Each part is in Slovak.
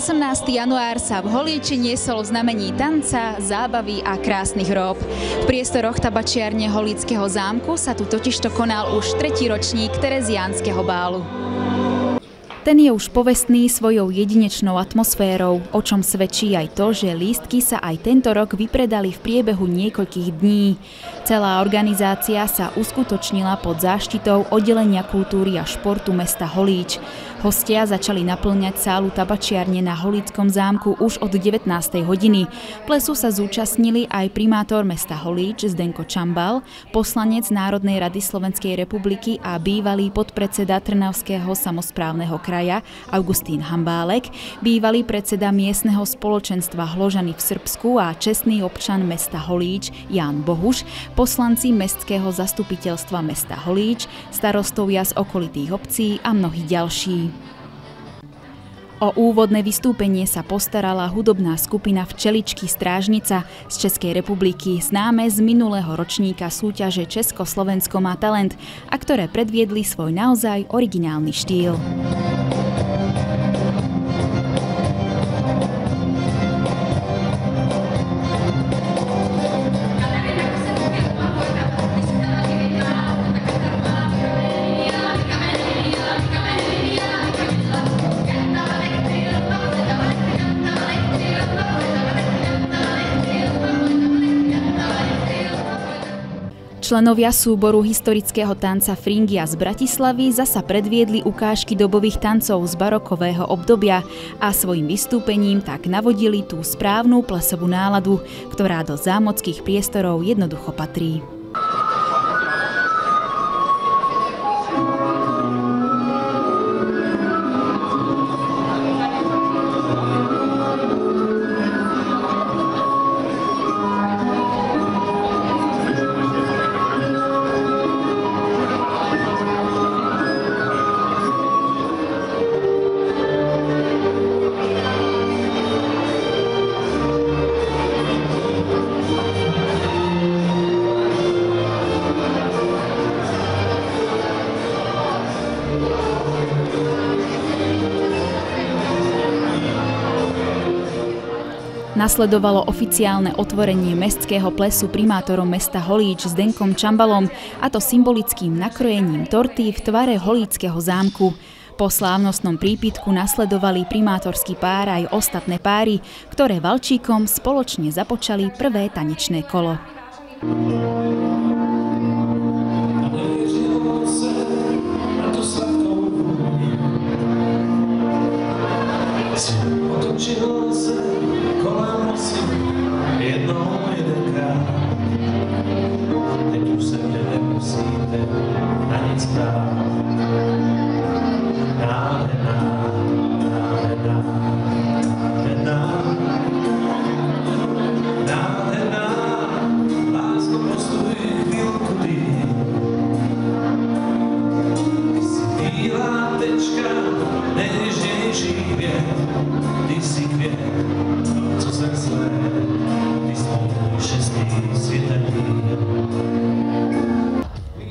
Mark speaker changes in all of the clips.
Speaker 1: 18. január sa v Holíči niesol v znamení tanca, zábavy a krásnych rób. V priestoroch tabačiarne Holíckého zámku sa tu totižto konal už tretí ročník Tereziánskeho bálu. Ten je už povestný svojou jedinečnou atmosférou, o čom svedčí aj to, že lístky sa aj tento rok vypredali v priebehu niekoľkých dní. Celá organizácia sa uskutočnila pod záštitou oddelenia kultúry a športu mesta Holíč. Hostia začali naplňať sálu tabačiarne na Holíckom zámku už od 19. hodiny. Plesu sa zúčastnili aj primátor mesta Holíč Zdenko Čambal, poslanec Národnej rady Slovenskej republiky a bývalý podpredseda Trnavského samozprávneho kraja Augustín Hambálek, bývalý predseda miestneho spoločenstva Hložany v Srbsku a čestný občan mesta Holíč Jan Bohuš, poslanci mestského zastupiteľstva mesta Holíč, starostovia z okolitých obcí a mnohí ďalší. O úvodné vystúpenie sa postarala hudobná skupina Včeličky Strážnica z Českej republiky, známe z minulého ročníka súťaže Československo má talent a ktoré predviedli svoj naozaj originálny štýl. Členovia súboru historického tanca Fringia z Bratislavy zasa predviedli ukážky dobových tancov z barokového obdobia a svojim vystúpením tak navodili tú správnu plesovú náladu, ktorá do zámockých priestorov jednoducho patrí. Nasledovalo oficiálne otvorenie mestského plesu primátorom mesta Holíč s Denkom Čambalom a to symbolickým nakrojením torty v tvare Holíckého zámku. Po slávnostnom prípitku nasledovali primátorský pár aj ostatné páry, ktoré Valčíkom spoločne započali prvé tanečné kolo.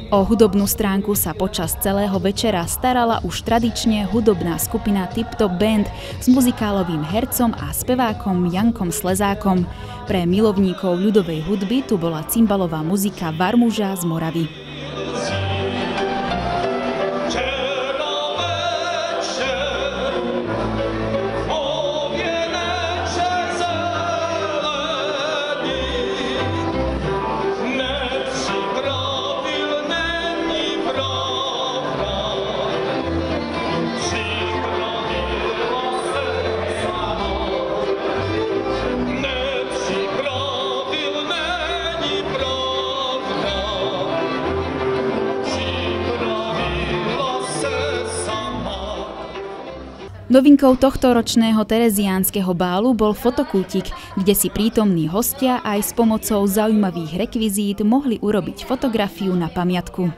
Speaker 1: O hudobnú stránku sa počas celého večera starala už tradične hudobná skupina Tip Top Band s muzikálovým hercom a spevákom Jankom Slezákom. Pre milovníkov ľudovej hudby tu bola cymbalová muzika Varmuža z Moravy. Novinkou tohto ročného tereziánskeho bálu bol fotokútik, kde si prítomní hostia aj s pomocou zaujímavých rekvizít mohli urobiť fotografiu na pamiatku.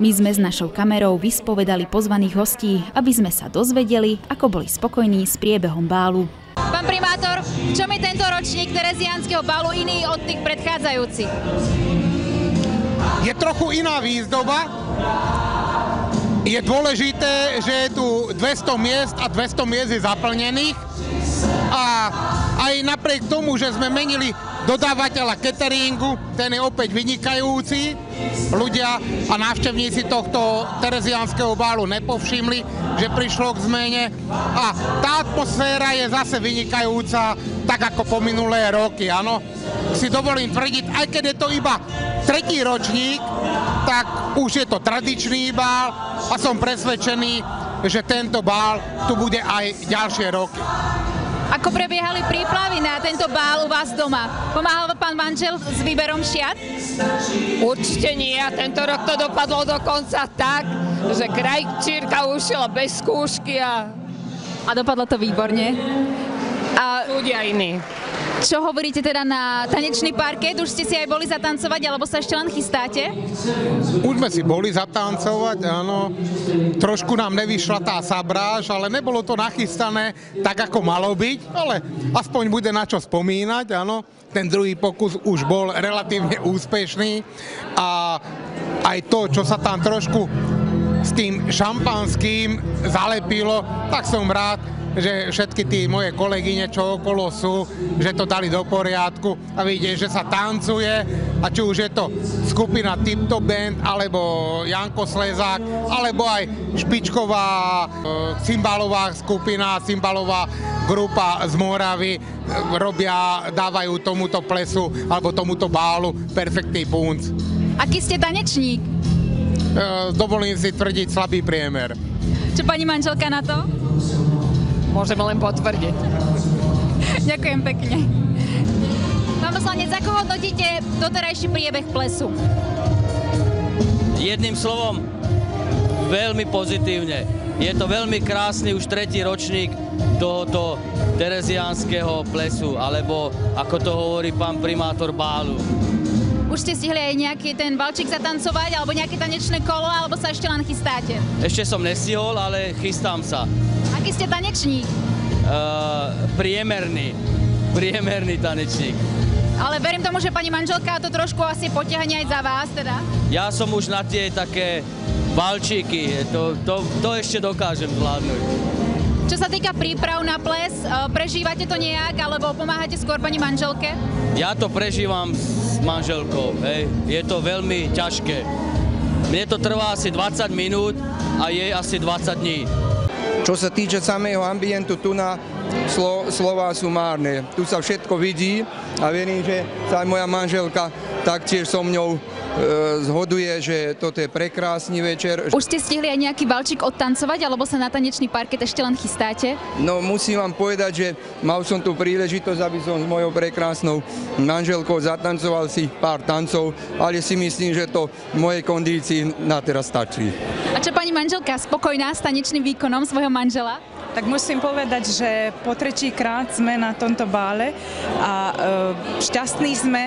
Speaker 1: My sme s našou kamerou vyspovedali pozvaných hostí, aby sme sa dozvedeli, ako boli spokojní s priebehom bálu. Pán primátor, čo mi tento ročník Terezianského bálu iný od tých predchádzajúcich?
Speaker 2: Je trochu iná výzdoba, je dôležité, že je tu 200 miest a 200 miest je zaplnených a aj napriek tomu, že sme menili dodávateľa cateringu, ten je opäť vynikajúci. Ľudia a návštevníci tohto terezianského bálu nepovšimli, že prišlo k zmene a tá atmosféra je zase vynikajúca, tak ako po minulé roky, áno. Si dovolím tvrdiť, aj keď je to iba tretí ročník, tak už je to tradičný bál a som presvedčený, že tento bál tu bude aj ďalšie roky.
Speaker 1: Ako prebiehali príplavy na tento bál u vás doma? Pomáhal pán manžel s výberom šiat?
Speaker 3: Určite nie. A tento rok to dopadlo dokonca tak, že krajčírka ušila bez skúšky a...
Speaker 1: A dopadlo to výborne.
Speaker 3: A ľudia iní.
Speaker 1: Čo hovoríte teda na tanečný parket? Už ste si aj boli zatancovať, alebo sa ešte len chystáte?
Speaker 2: Už sme si boli zatancovať, áno. Trošku nám nevyšla tá sabráž, ale nebolo to nachystané tak, ako malo byť, ale aspoň bude na čo spomínať, áno. Ten druhý pokus už bol relatívne úspešný a aj to, čo sa tam trošku s tým šampanským zalepilo, tak som rád, že všetky tí moje kolegyne, čo okolo sú, že to dali do poriadku a vidíte, že sa tancuje a či už je to skupina Tipto Band, alebo Janko Slezák, alebo aj špičková e, cymbalová skupina, cymbalová grupa z Moravy e, robia, dávajú tomuto plesu alebo tomuto bálu perfektný punc.
Speaker 1: Aký ste tanečník? E,
Speaker 2: dovolím si tvrdiť slabý priemer.
Speaker 1: Čo pani manželka na to?
Speaker 3: Môžem len potvrdiť.
Speaker 1: Ďakujem pekne. Pán poslanec, ako hodnotíte doterajší priebeh plesu?
Speaker 4: Jedným slovom, veľmi pozitívne. Je to veľmi krásny už tretí ročník tohoto tereziánskeho plesu, alebo ako to hovorí pán primátor Bálu.
Speaker 1: Už ste stihli aj nejaký ten balčík zatancovať, alebo nejaké tanečné kolo, alebo sa ešte len chystáte?
Speaker 4: Ešte som nestihol, ale chystám sa.
Speaker 1: Aký ste tanečník?
Speaker 4: Uh, priemerný. Priemerný tanečník.
Speaker 1: Ale verím tomu, že pani manželka to trošku asi potiahne aj za vás teda.
Speaker 4: Ja som už na tie také balčíky, to, to, to ešte dokážem zvládnuť.
Speaker 1: Čo sa týka príprav na ples, e, prežívate to nejak, alebo pomáhate skôr pani manželke?
Speaker 4: Ja to prežívam s manželkou, hej. Je to veľmi ťažké. Mne to trvá asi 20 minút a jej asi 20 dní.
Speaker 5: Čo sa týče samého ambientu, tu na slo, slova sú márne. Tu sa všetko vidí a verím, že sa aj moja manželka taktiež so mňou zhoduje, že toto je prekrásny večer.
Speaker 1: Už ste stihli aj nejaký balčík odtancovať, alebo sa na tanečný parket ešte len chystáte?
Speaker 5: No musím vám povedať, že mal som tu príležitosť, aby som s mojou prekrásnou manželkou zatancoval si pár tancov, ale si myslím, že to v mojej kondícii na teraz stačí.
Speaker 1: A čo pani manželka, spokojná s tanečným výkonom svojho manžela?
Speaker 6: Tak musím povedať, že po tretí krát sme na tomto bále a e, šťastní sme,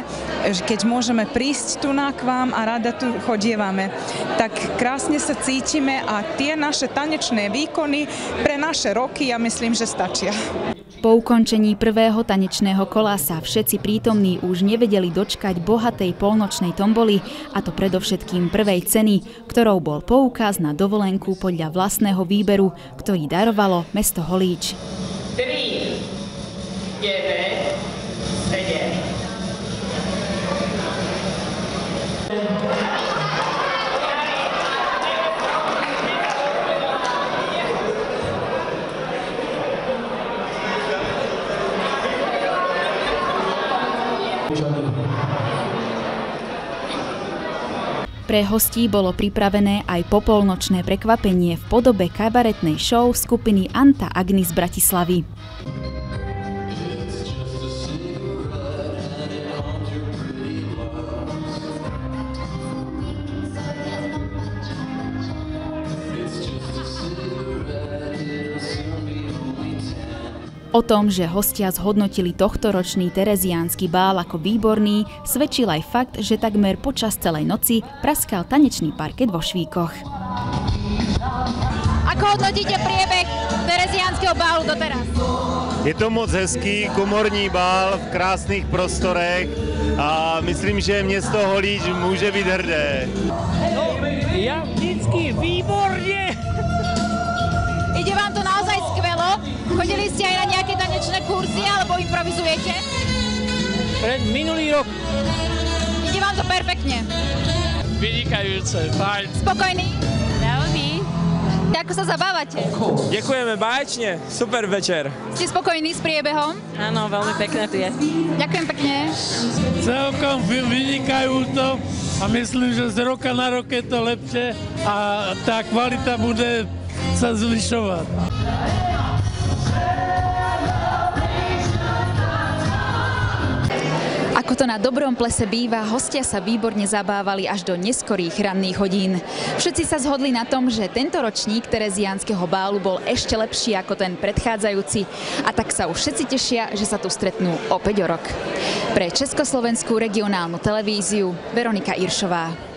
Speaker 6: keď môžeme prísť tu na k vám a rada tu chodievame. Tak krásne sa cítime a tie naše tanečné výkony pre naše roky ja myslím, že stačia.
Speaker 1: Po ukončení prvého tanečného kola sa všetci prítomní už nevedeli dočkať bohatej polnočnej tomboly, a to predovšetkým prvej ceny, ktorou bol poukaz na dovolenku podľa vlastného výberu, ktorý darovalo mesto Holíč. Pre hostí bolo pripravené aj popolnočné prekvapenie v podobe kabaretnej show skupiny Anta Agnis Bratislavy. O tom, že hostia zhodnotili tohtoročný tereziánsky bál ako výborný, svedčil aj fakt, že takmer počas celej noci praskal tanečný parket vo Švíkoch. Ako hodnotíte priebeh tereziánskeho bálu doteraz?
Speaker 7: Je to moc hezký komorní bál v krásných prostorech a myslím, že město Holíč může být hrdé.
Speaker 8: No, ja vždycky výborne.
Speaker 1: Ide vám to naozaj skvelo? Chodili ste aj na nejaké kurzy alebo improvizujete?
Speaker 8: Pred minulý rok
Speaker 1: Ide vám to perfektne.
Speaker 8: vynikajúce, fajn.
Speaker 1: Spokojný? Veľmi. Ako sa zabávate?
Speaker 9: Ďakujeme báječne, super večer.
Speaker 1: Ste spokojní s priebehom?
Speaker 10: Áno, veľmi pekné tu je.
Speaker 1: Ďakujem pekne.
Speaker 11: Celkom vynikajúco a myslím, že z roka na rok je to lepšie a tá kvalita bude sa zvyšovať.
Speaker 1: Ako to na dobrom plese býva, hostia sa výborne zabávali až do neskorých ranných hodín. Všetci sa zhodli na tom, že tento ročník Tereziánskeho bálu bol ešte lepší ako ten predchádzajúci a tak sa už všetci tešia, že sa tu stretnú opäť o rok. Pre Československú regionálnu televíziu Veronika Iršová.